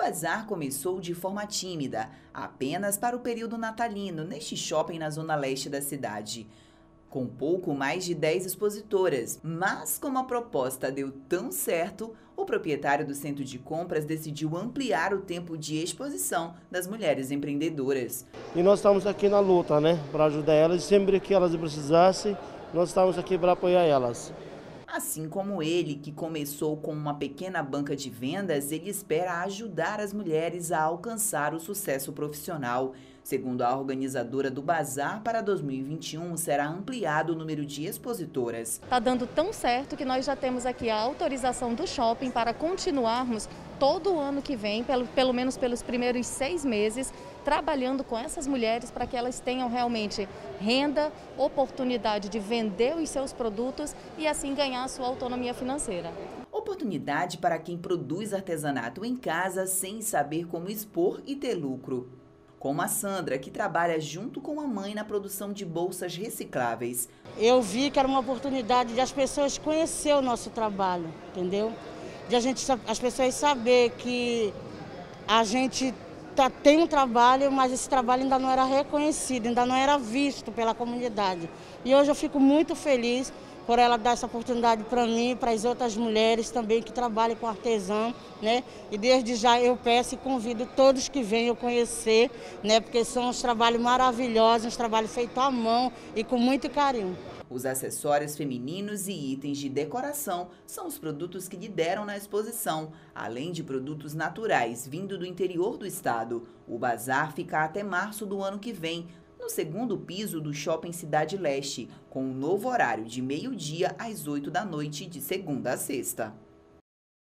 bazar começou de forma tímida, apenas para o período natalino, neste shopping na zona leste da cidade. Com pouco mais de 10 expositoras, mas como a proposta deu tão certo, o proprietário do centro de compras decidiu ampliar o tempo de exposição das mulheres empreendedoras. E nós estamos aqui na luta, né, para ajudar elas, sempre que elas precisassem, nós estamos aqui para apoiar elas. Assim como ele, que começou com uma pequena banca de vendas, ele espera ajudar as mulheres a alcançar o sucesso profissional. Segundo a organizadora do Bazar, para 2021 será ampliado o número de expositoras. Está dando tão certo que nós já temos aqui a autorização do shopping para continuarmos todo o ano que vem, pelo, pelo menos pelos primeiros seis meses, trabalhando com essas mulheres para que elas tenham realmente renda, oportunidade de vender os seus produtos e assim ganhar a sua autonomia financeira. Oportunidade para quem produz artesanato em casa sem saber como expor e ter lucro como a Sandra, que trabalha junto com a mãe na produção de bolsas recicláveis. Eu vi que era uma oportunidade de as pessoas conhecer o nosso trabalho, entendeu? De a gente, as pessoas saber que a gente tá, tem um trabalho, mas esse trabalho ainda não era reconhecido, ainda não era visto pela comunidade. E hoje eu fico muito feliz por ela dar essa oportunidade para mim, para as outras mulheres também que trabalham com artesão, né? E desde já eu peço e convido todos que venham conhecer, né? Porque são uns trabalhos maravilhosos, uns trabalhos feitos à mão e com muito carinho. Os acessórios femininos e itens de decoração são os produtos que lideram na exposição, além de produtos naturais vindo do interior do estado. O bazar fica até março do ano que vem, no segundo piso do Shopping Cidade Leste, com um novo horário de meio-dia às 8 da noite, de segunda a sexta.